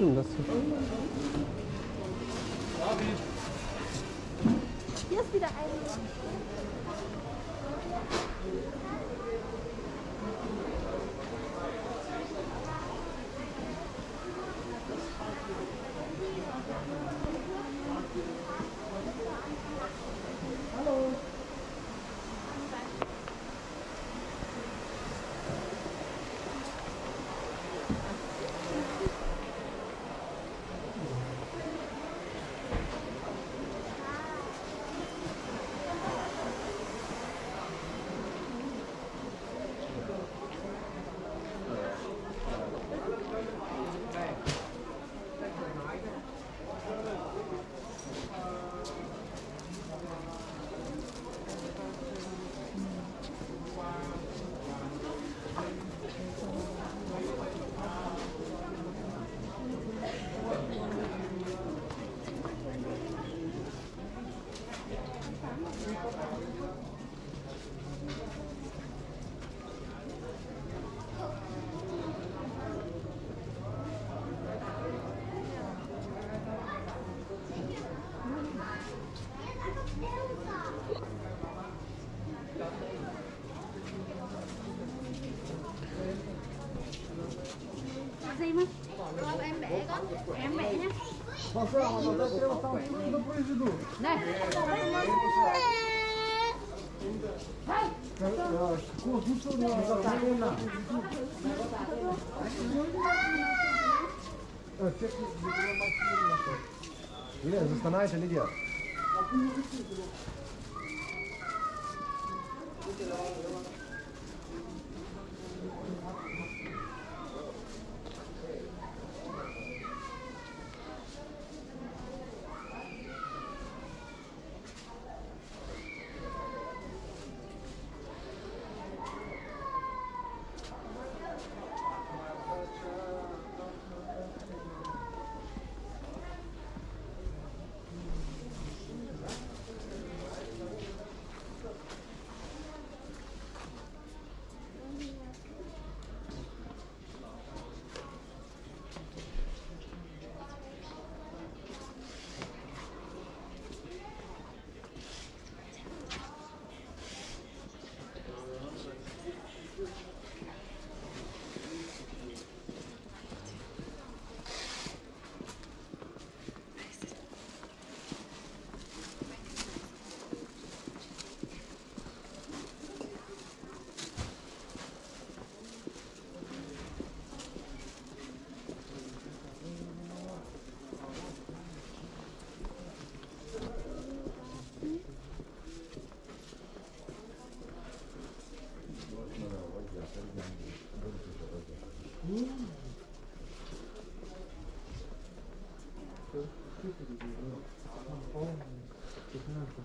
Hm, das Hier ist wieder ein. Marcelo, mas vai querer botar um filme do proibido. Vai! Convite ou não, Catarina? Beleza, stanajte, Lidia. Thank you.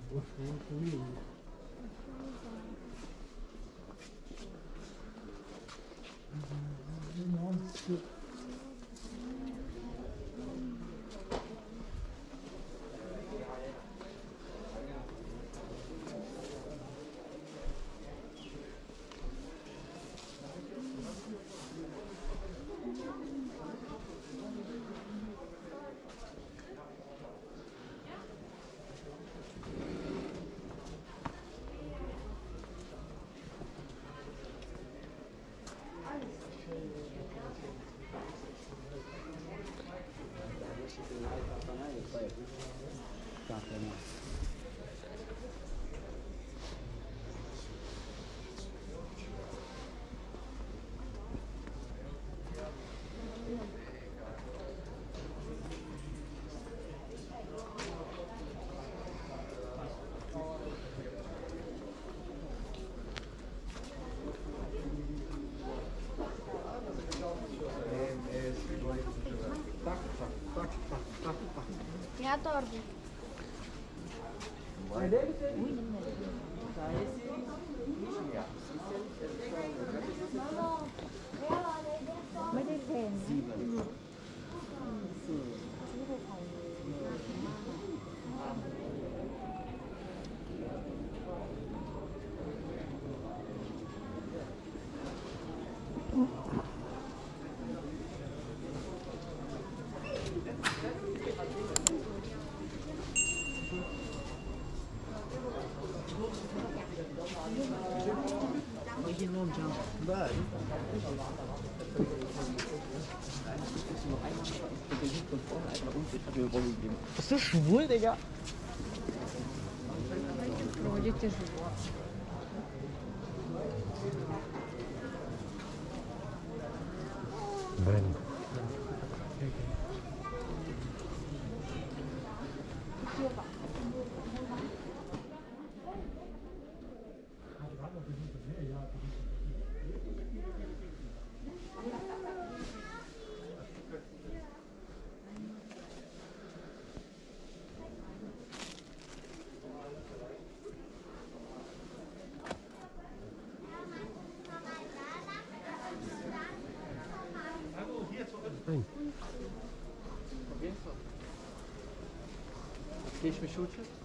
我烦死你。play it. восторге. Was ist das schwul, Digga? Вроде тяжело. Kiedyś myśl uczyć?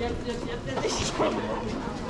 Schutzschutz? Olha.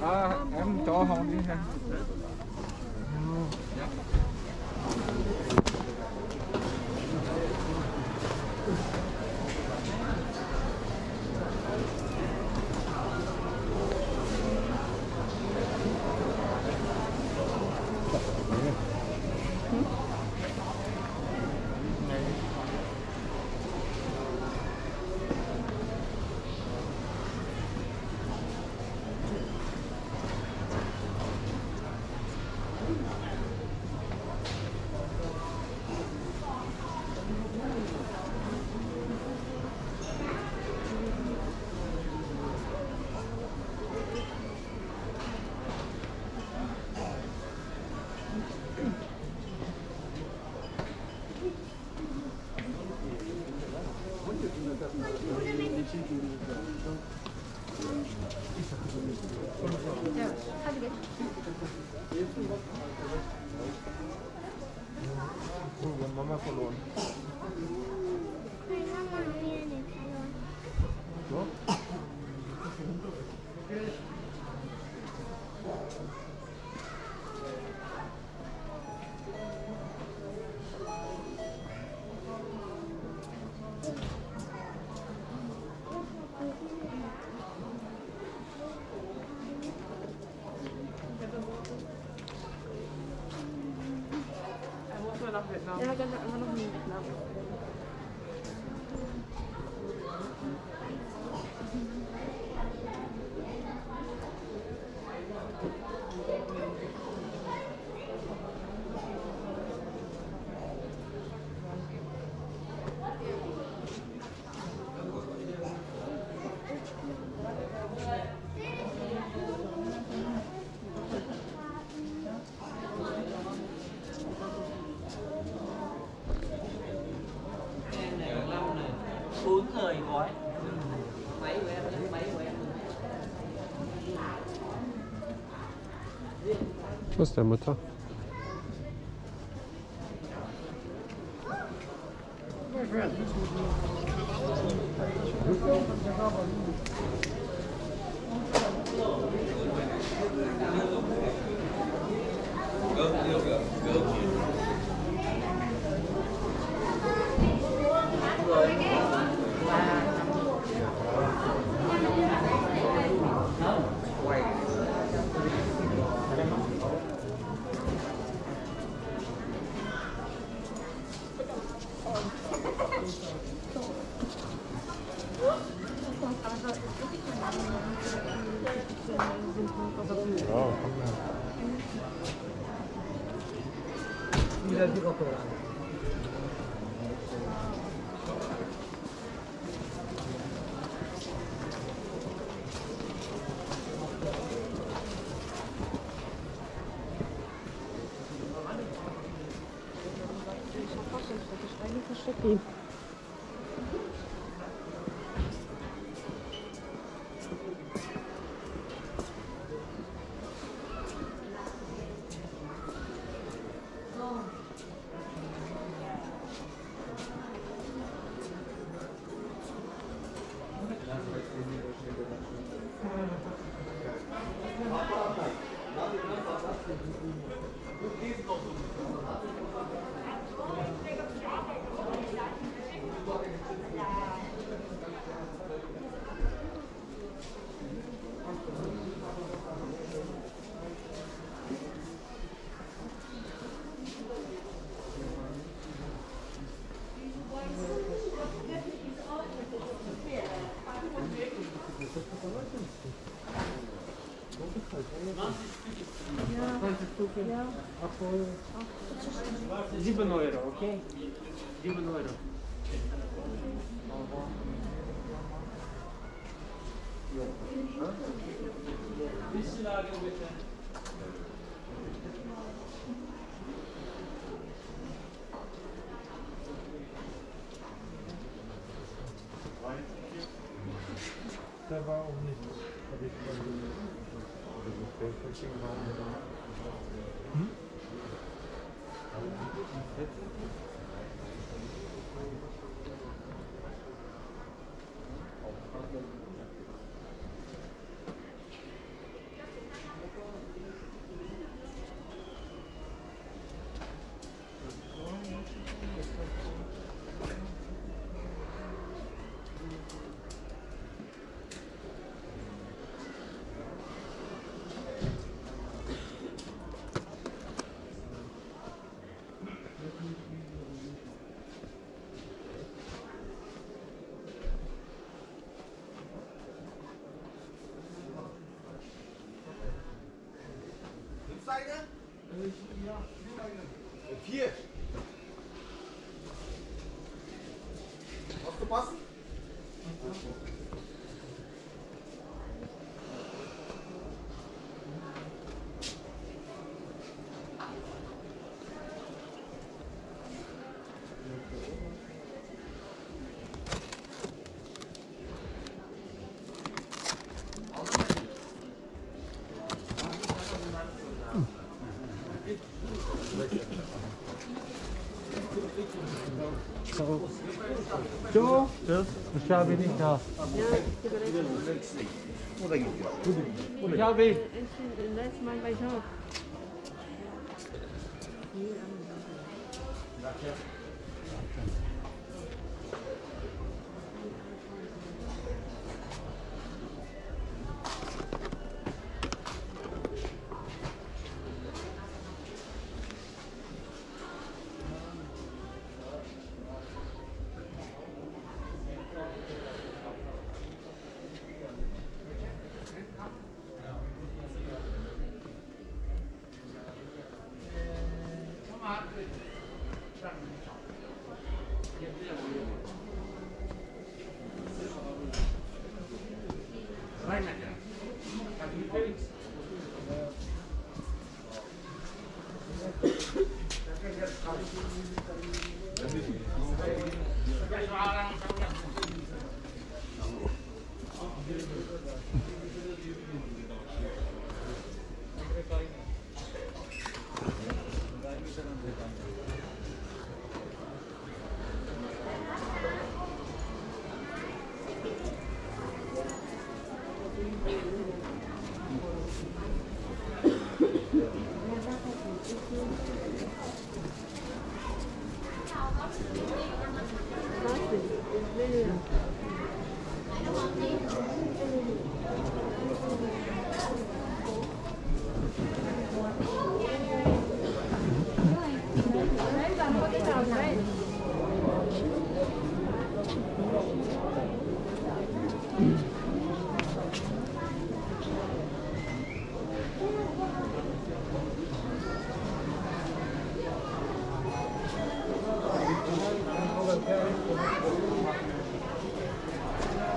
啊 m 导航之前 Oh, wir haben Mama verloren. Nein, Mama, mir nicht. nach Vietnam. Ja, genau, immer noch in Vietnam. bốn người gói máy của em máy của em. Quoi c'est un motard Go, go, go, go. Check. Sieben Euro, okay? Sieben Euro. Det var om Thank you. Du? Tschüss. Ich habe nicht da. Ich habe ihn. Letztes Mal bei Job. buena.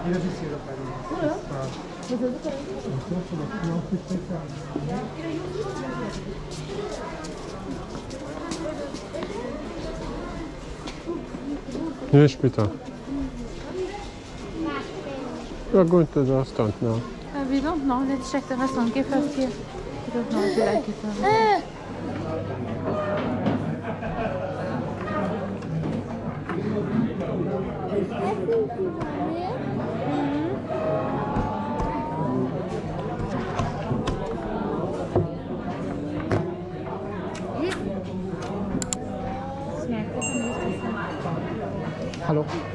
Jean. Nie, später. Ja gut, das ist dann, ja. We don't know. Let's check the restaurant. Give us here. We don't know if you like it. or not. Smakar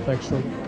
Thanks, Sean.